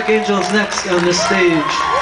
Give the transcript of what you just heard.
Black Angels next on the stage.